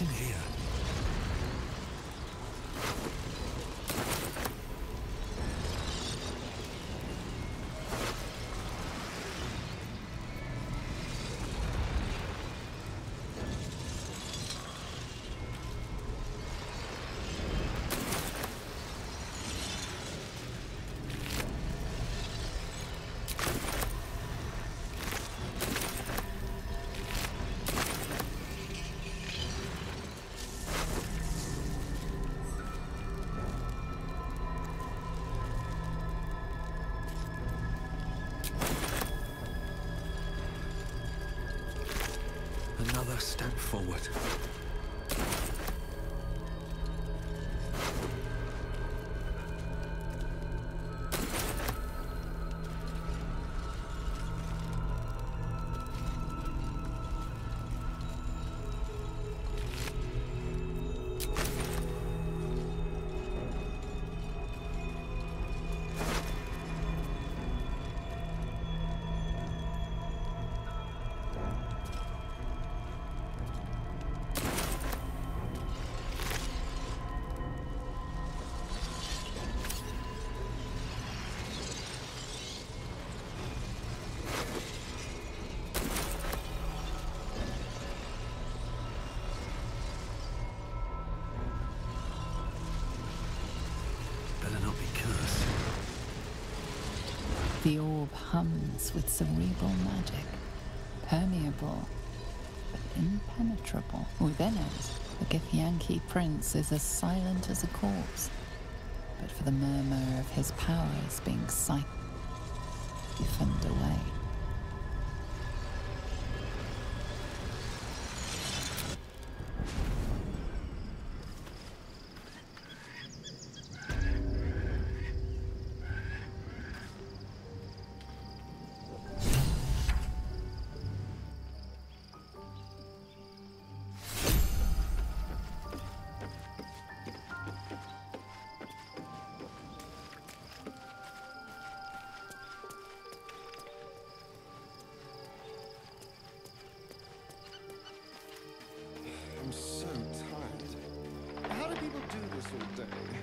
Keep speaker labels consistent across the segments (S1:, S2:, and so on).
S1: In here? Forward.
S2: The orb hums with cerebral magic, permeable but impenetrable. Within it, the Githyanki prince is as silent as a corpse, but for the murmur of his powers being siphoned away.
S3: All day?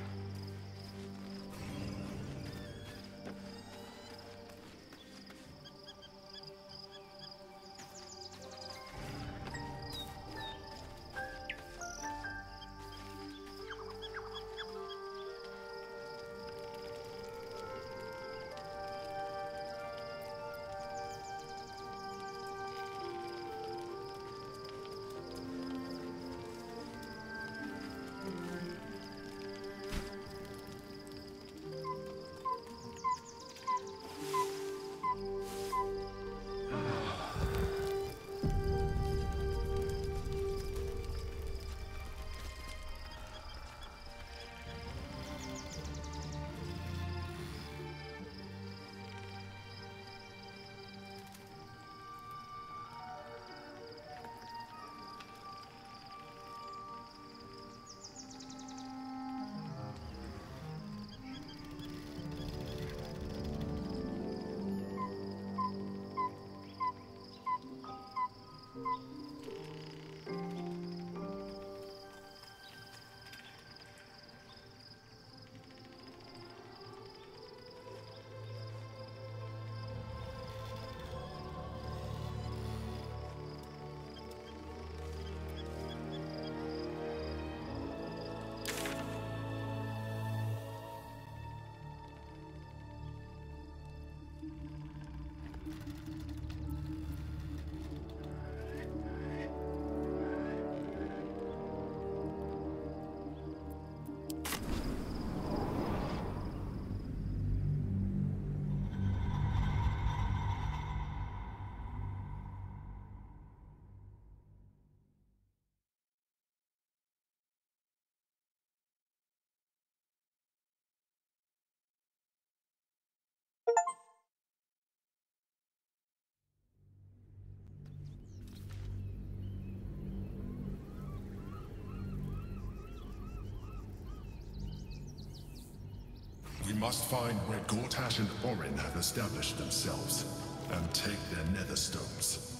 S4: Must find where Gortash and Orin have established themselves, and take their nether stones.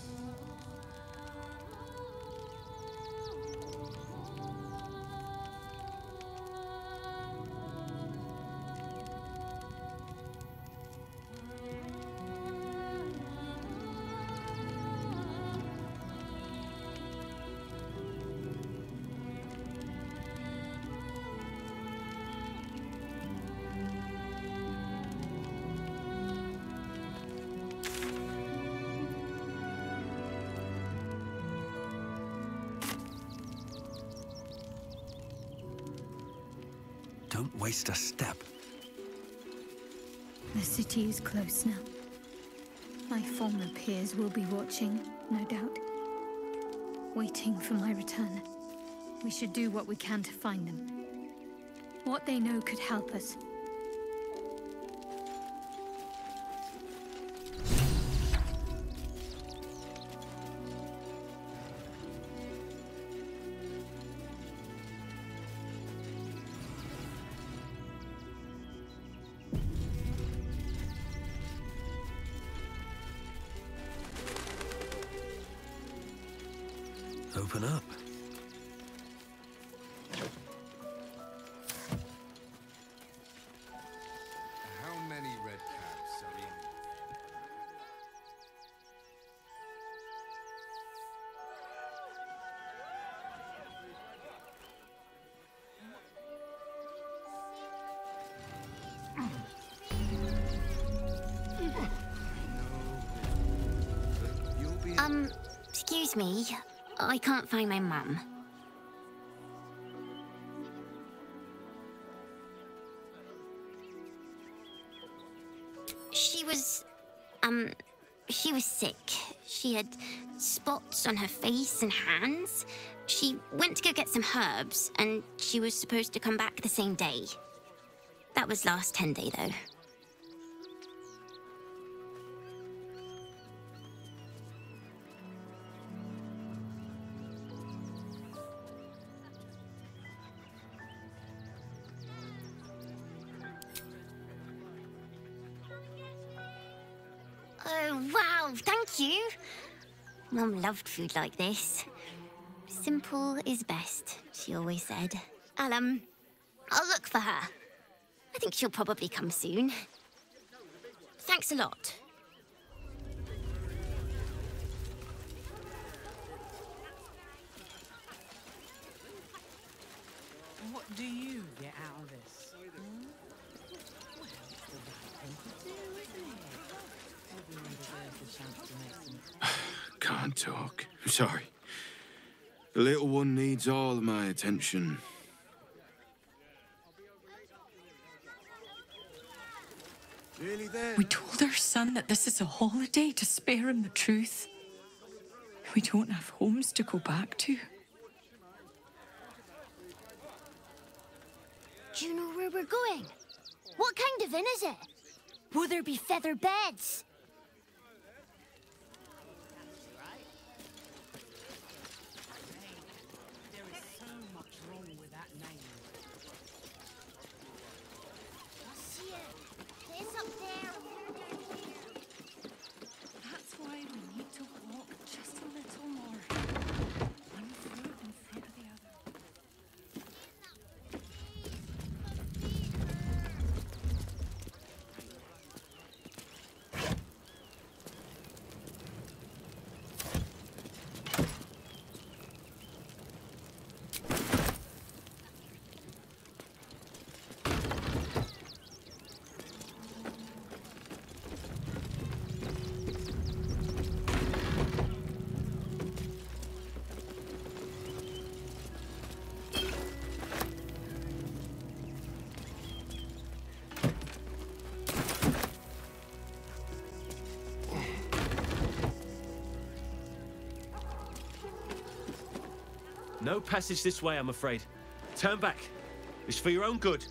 S1: Waste a step.
S5: The city is close now. My former peers will be watching, no doubt. Waiting for my return. We should do what we can to find them. What they know could help us.
S6: Um, excuse me. I can't find my mum. She was. Um, she was sick. She had spots on her face and hands. She went to go get some herbs, and she was supposed to come back the same day. That was last Tenday, though. Thank you. Mum loved food like this. Simple is best, she always said. I'll, um, I'll look for her. I think she'll probably come soon. Thanks a lot.
S7: What do you get out of this? Hmm? Well, it's the right thing to do, isn't it? Everyone deserves a chance to make some
S8: Can't talk. I'm sorry. The little one needs all of my attention.
S9: really there.
S10: We told our son that this is a holiday to spare him the truth. We don't have homes to go back to.
S6: Do you know where we're going? What kind of inn is it? Will there be feather beds?
S3: No passage this way, I'm afraid. Turn back. It's for your own good.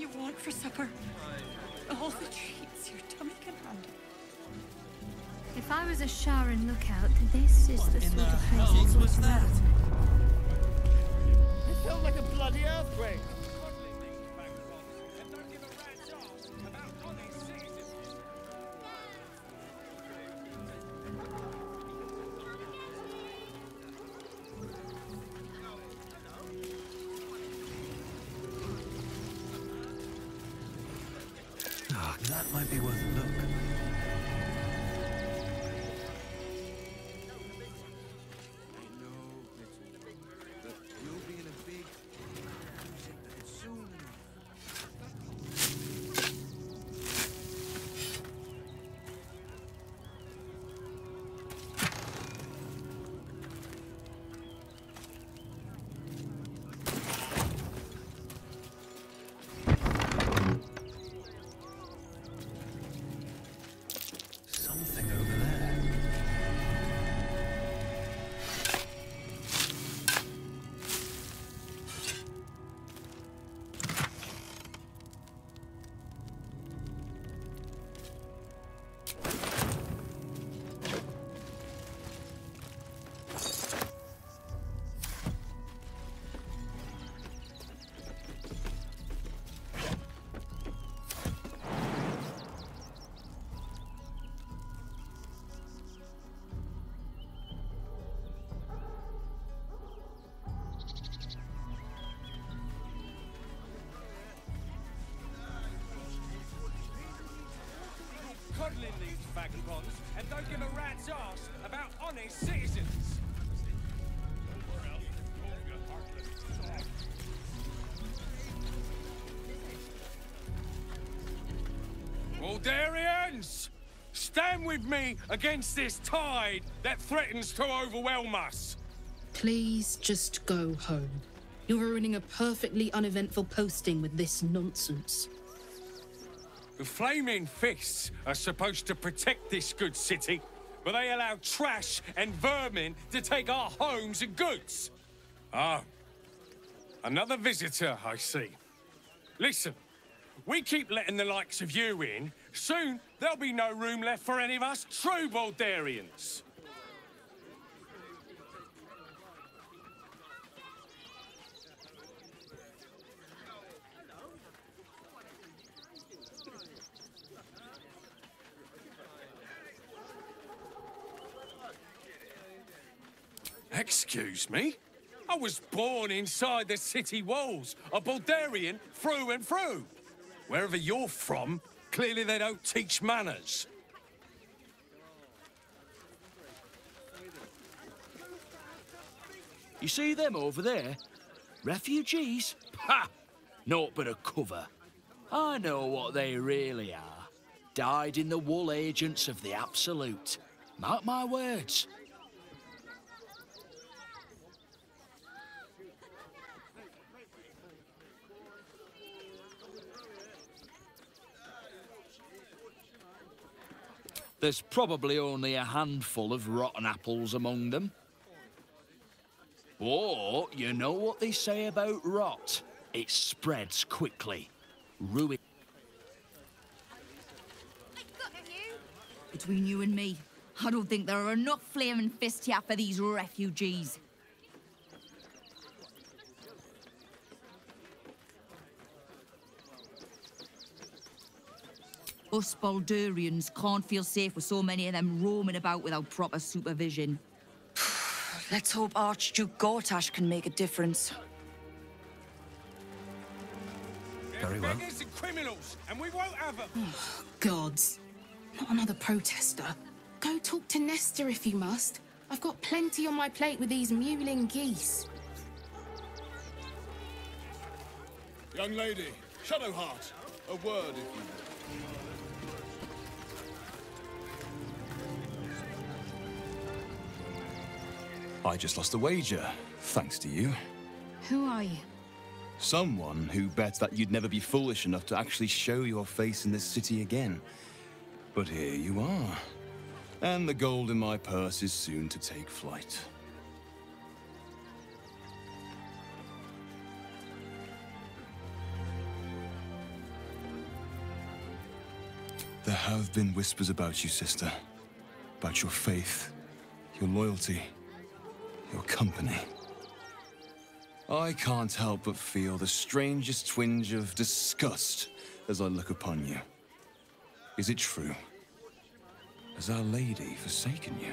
S10: You want for supper. all the treats your tummy can handle.
S5: If I was a Sharran lookout, this is the
S3: in
S5: sort
S3: the
S5: of place
S3: hells
S5: I'd
S3: was that? It felt like a bloody earthquake.
S11: Something
S12: coddling these vagabonds and don't give a rat's ass about honest citizens. Baldurians! Stand with me against this tide that threatens to overwhelm us.
S13: Please just go home. You're ruining a perfectly uneventful posting with this nonsense.
S12: Flaming Fists are supposed to protect this good city, but they allow trash and vermin to take our homes and goods. Ah, another visitor, I see. Listen, we keep letting the likes of you in. Soon, there'll be no room left for any of us true Baldurians. Excuse me? I was born inside the city walls, a Baldurian through and through. Wherever you're from, clearly they don't teach manners.
S8: You see them over there? Refugees? Ha! Naught but a cover. I know what they really are. Died in the wool agents of the Absolute. Mark my words. There's probably only a handful of rotten apples among them. But you know what they say about rot? It spreads quickly. Ruin.
S14: Between you and me, I don't think there are enough flaming fists here for these refugees. Us Baldurians can't feel safe with so many of them roaming about without proper supervision.
S15: Let's hope Archduke Gortash can make a difference.
S11: Very well.
S12: Beggars and criminals, and we won't have them.
S13: Oh, gods. Not another protester. Go talk to Nestor if you must. I've got plenty on my plate with these mewling geese.
S3: Young lady, Shadowheart, a word if you
S16: I just lost a wager, thanks to you.
S13: Who are you?
S16: Someone who bet that you'd never be foolish enough to actually show your face in this city again. But here you are. And the gold in my purse is soon to take flight. There have been whispers about you, sister. About your faith, your loyalty, your company. I can't help but feel the strangest twinge of disgust as I look upon you. Is it true? Has Our Lady forsaken you?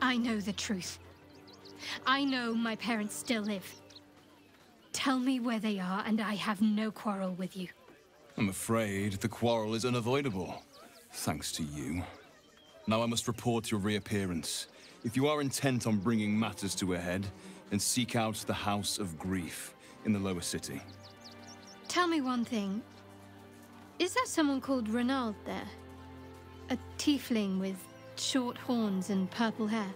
S5: I know the truth. I know my parents still live. Tell me where they are, and I have no quarrel with you.
S16: I'm afraid the quarrel is unavoidable, thanks to you. Now I must report your reappearance. If you are intent on bringing matters to a head, then seek out the House of Grief in the lower city.
S5: Tell me one thing. Is there someone called Renald there? A tiefling with short horns and purple hair?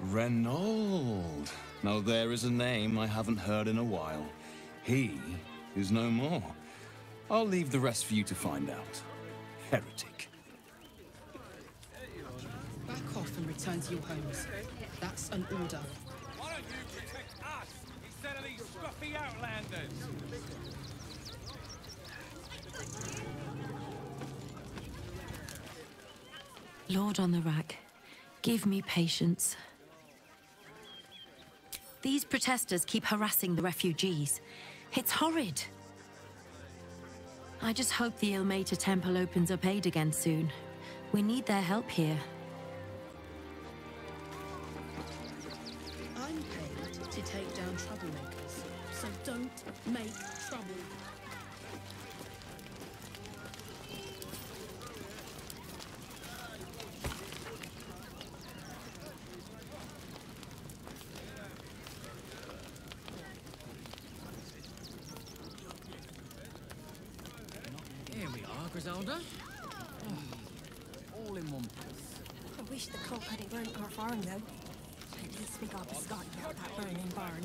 S16: Reynold. Now there is a name I haven't heard in a while. He is no more. I'll leave the rest for you to find out. Heretic.
S13: Back off and return to your homes. That's an order.
S12: Why don't you protect us instead of these scruffy outlanders?
S17: Lord on the rack, give me patience. These protesters keep harassing the refugees. It's horrid. I just hope the Ilmater Temple opens up aid again soon. We need their help here.
S13: I'm paid to take down troublemakers, so don't make trouble.
S18: At least we got the Scotty out that burning barn.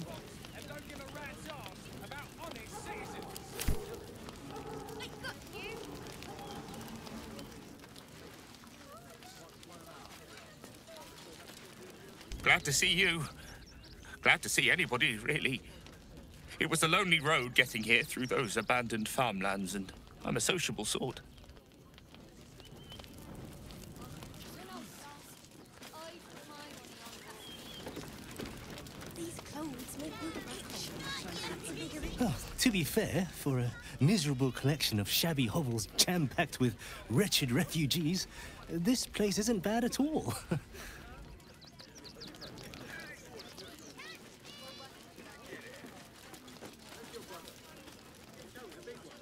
S12: And don't give a rat's about honest citizens.
S19: Glad to see you. Glad to see anybody, really. It was a lonely road getting here through those abandoned farmlands, and I'm a sociable sort.
S18: These clothes make me rich.
S20: Oh, to be fair, for a miserable collection of shabby hovels jam-packed with wretched refugees, this place isn't bad at all.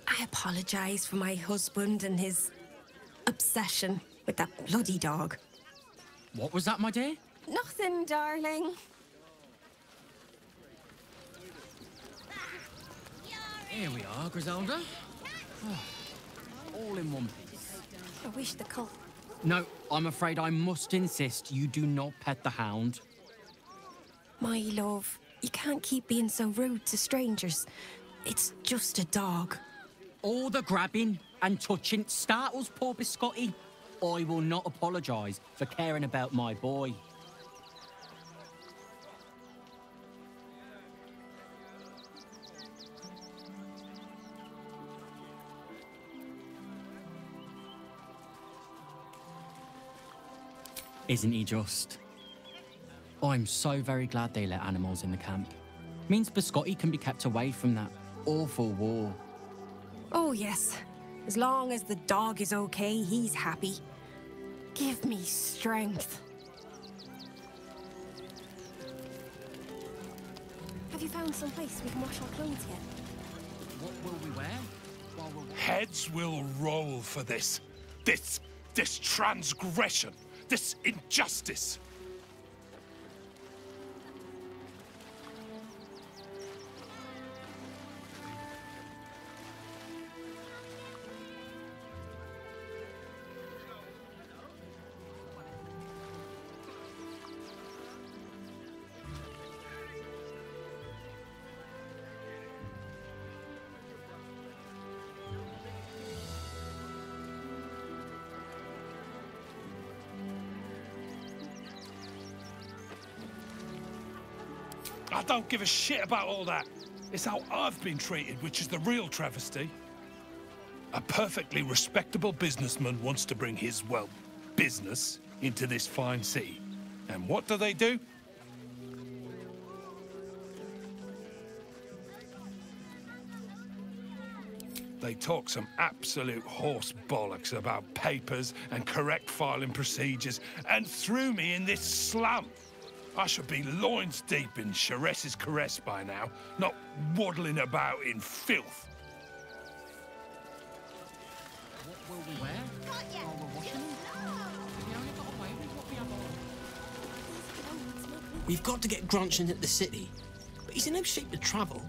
S18: I apologize for my husband and his obsession with that bloody dog.
S21: What was that, my dear?
S18: Nothing, darling.
S21: Here we are, Griselda. Oh, all in one piece.
S18: I wish the cook.
S21: No, I'm afraid I must insist you do not pet the hound.
S18: My love, you can't keep being so rude to strangers. It's just a dog.
S21: All the grabbing and touching startles poor Biscotti. I will not apologise for caring about my boy. Isn't he just? I'm so very glad they let animals in the camp. Means Biscotti can be kept away from that awful war.
S18: Oh, yes. As long as the dog is okay, he's happy. Give me strength. Have you found some place we can wash our clothes yet?
S21: What will we wear? While we're
S22: Heads will roll for this. This. this transgression. This injustice. Don't give a shit about all that. It's how I've been treated, which is the real travesty. A perfectly respectable businessman wants to bring his, well, business into this fine city. And what do they do? They talk some absolute horse bollocks about papers and correct filing procedures and threw me in this slump. I should be loins deep in Sharess's caress by now, not waddling about in filth.
S21: What will we wear? While we're washing them? We only got away with what we have.
S23: We've got to get Grunch into the city, but he's in no shape to travel.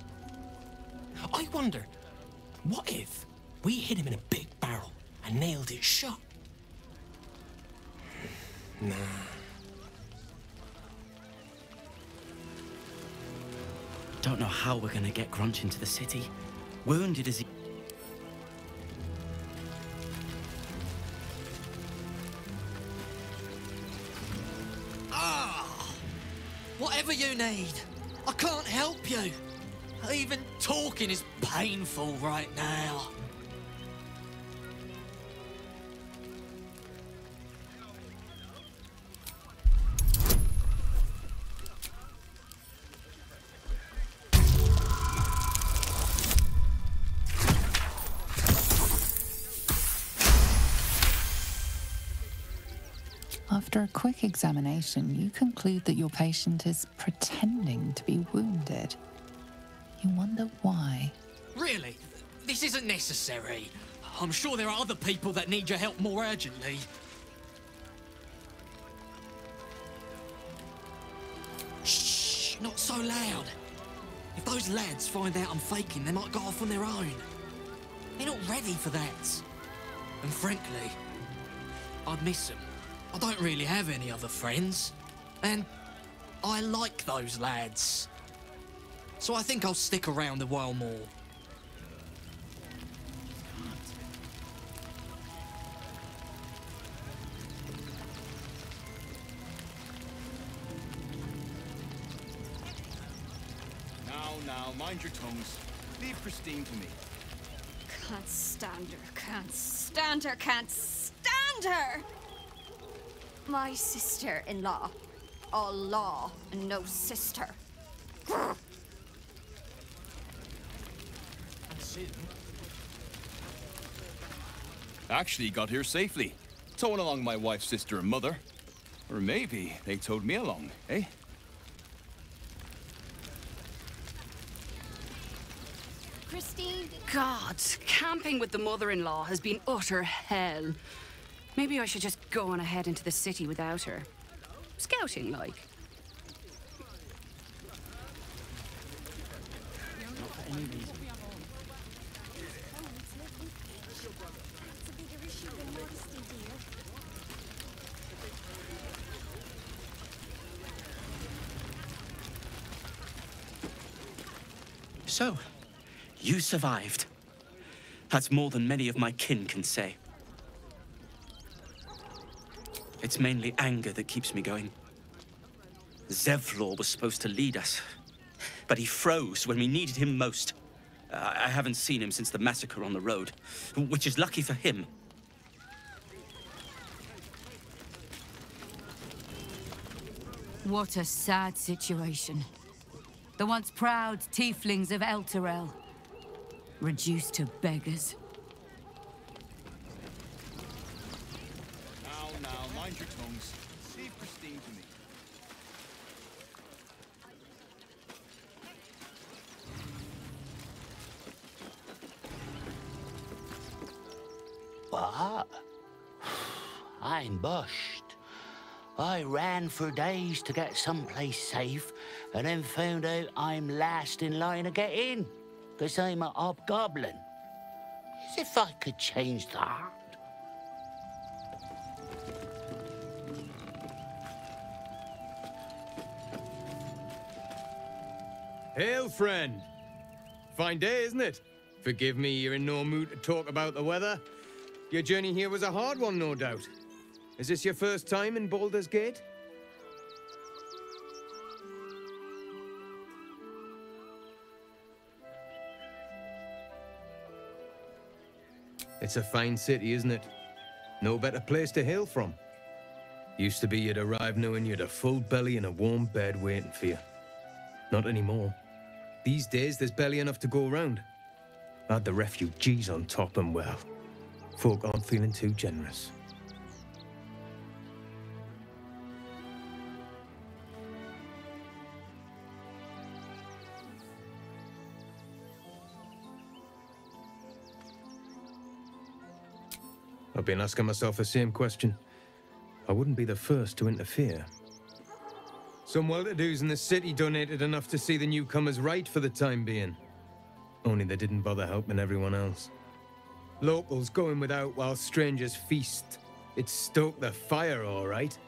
S23: I wonder, what if we hid him in a big barrel and nailed it shut? Nah.
S24: Don't know how we're gonna get Grunch into the city. Wounded as he.
S25: Ah! Whatever you need, I can't help you. Even talking is painful right now.
S26: After a quick examination, you conclude that your patient is pretending to be wounded. You wonder why.
S25: Really? This isn't necessary. I'm sure there are other people that need your help more urgently. Shh, not so loud. If those lads find out I'm faking, they might go off on their own. They're not ready for that. And frankly, I'd miss them. I don't really have any other friends. And I like those lads. So I think I'll stick around a while more.
S16: Now, now, mind your tongues. Leave Christine to me.
S27: Can't stand her, can't stand her, can't stand her! My sister in law. All law and no sister. Grr.
S16: Actually got here safely. Towing along my wife's sister and mother. Or maybe they towed me along, eh?
S27: Christine?
S15: God, camping with the mother-in-law has been utter hell. Maybe I should just go on ahead into the city without her. Scouting, like.
S24: So, you survived. That's more than many of my kin can say. It's mainly anger that keeps me going. Zevlor was supposed to lead us, but he froze when we needed him most. I I haven't seen him since the massacre on the road, which is lucky for him.
S14: What a sad situation. The once proud tieflings of Elturel, reduced to beggars.
S16: Now, tongues. Leave Christine to me.
S28: What? I'm bushed. I ran for days to get someplace safe and then found out I'm last in line to get in because I'm a hobgoblin. As if I could change that.
S29: Hail, friend. Fine day, isn't it? Forgive me, you're in no mood to talk about the weather. Your journey here was a hard one, no doubt. Is this your first time in Baldur's Gate? It's a fine city, isn't it? No better place to hail from. Used to be you'd arrive knowing you'd a full belly and a warm bed waiting for you. Not anymore. These days, there's barely enough to go around. Add the refugees on top and well, folk aren't feeling too generous. I've been asking myself the same question. I wouldn't be the first to interfere. Some well-to-dos in the city donated enough to see the newcomers right for the time being. Only they didn't bother helping everyone else. Locals going without while strangers feast. It stoked the fire, all right.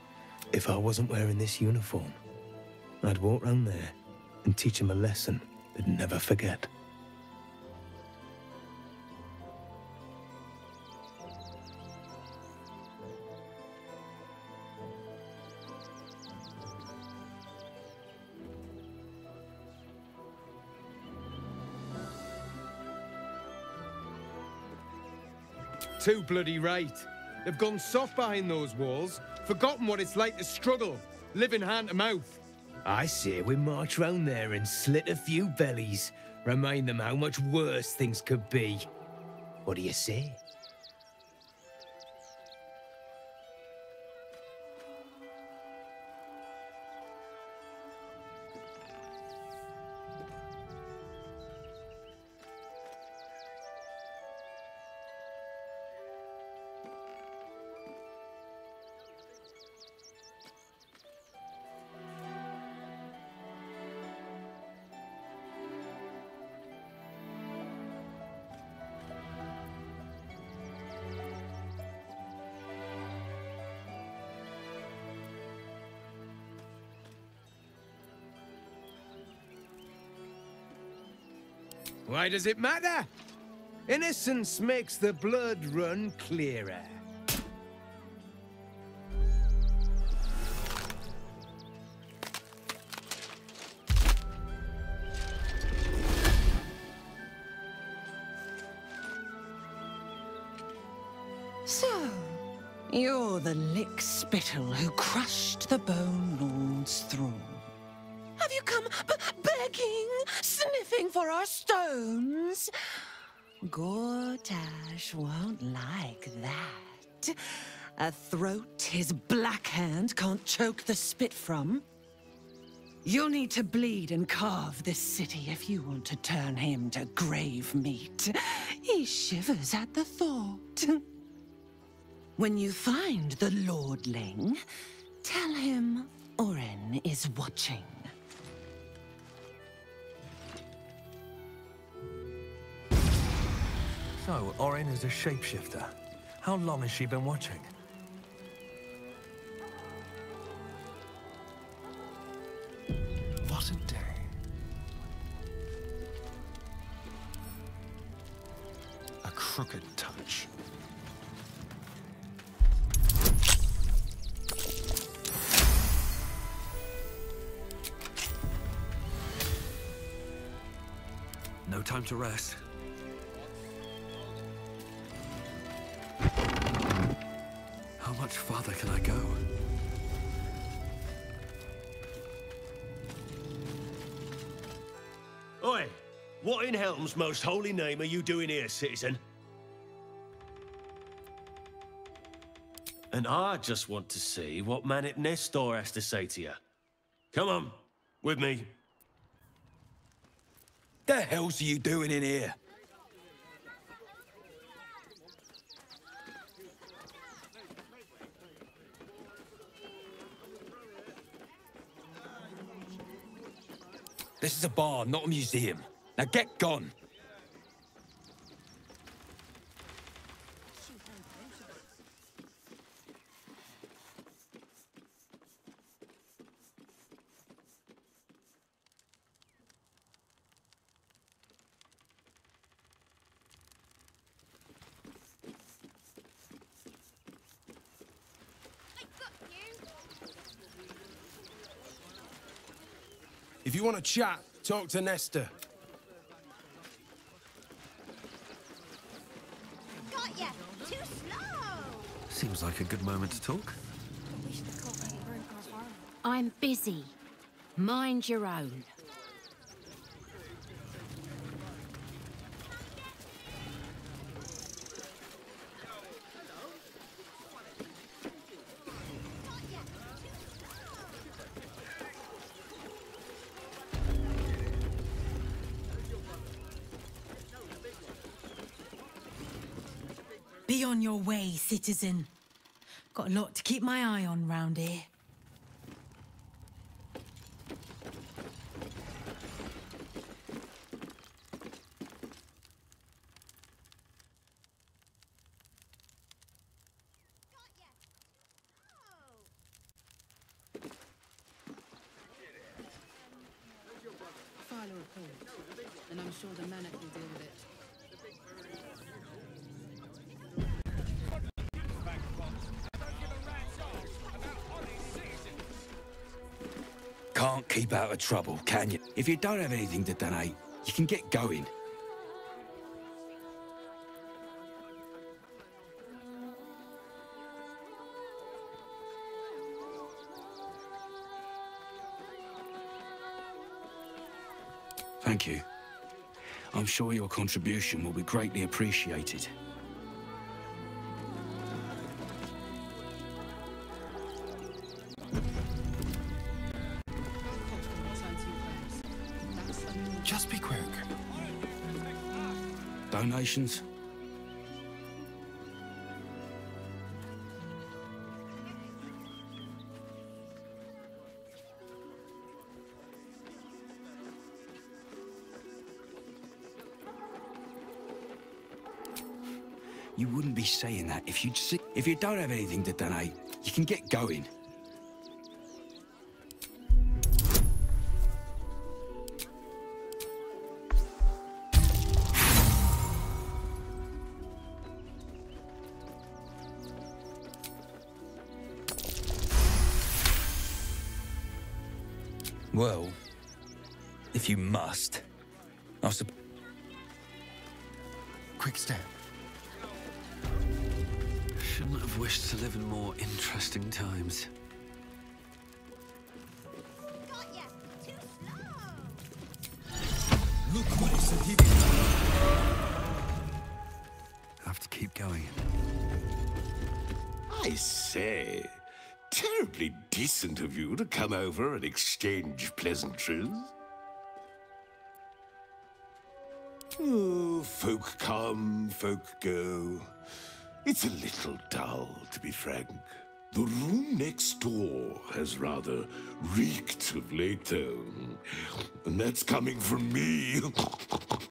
S29: If I wasn't wearing this uniform, I'd walk round there and teach them a lesson they'd never forget. Too bloody right. They've gone soft behind those walls, forgotten what it's like to struggle, living hand to mouth. I say we march round there and slit a few bellies, remind them how much worse things could be. What do you say? Why does it matter? Innocence makes the blood run clearer.
S26: So, you're the lick spittle who crushed the Bone Lord's throne. Gortash won't like that. A throat his black hand can't choke the spit from. You'll need to bleed and carve this city if you want to turn him to grave meat. He shivers at the thought. When you find the Lordling, tell him Orin is watching.
S30: So, Orin is a shapeshifter. How long has she been watching? What a day.
S3: A crooked touch.
S30: No time to rest. Much farther can I go?
S31: Oi! What in Helm's most holy name are you doing here, citizen? And I just want to see what Manet Nestor has to say to you. Come on, with me.
S32: The hell's are you doing in here? This is a bar, not a museum. Now get gone.
S33: you want to chat, talk to Nesta.
S27: Got ya! Too slow!
S1: Seems like a good moment to talk.
S17: I'm busy. Mind your own.
S12: Got a lot to keep my eye on round here.
S16: Can't keep out of trouble, can you? If you don't have anything to donate, you can get going. Thank you. I'm sure your contribution will be greatly appreciated. You wouldn't be saying that if you'd if you don't have anything to donate, you can get going.
S34: Well, if you must, I suppose.
S1: Quick step. I shouldn't have wished to live in more interesting times.
S35: Over and exchange pleasantries. Oh, folk come, folk go. It's a little dull, to be frank. The room next door has rather reeked of late, though. And that's coming from me.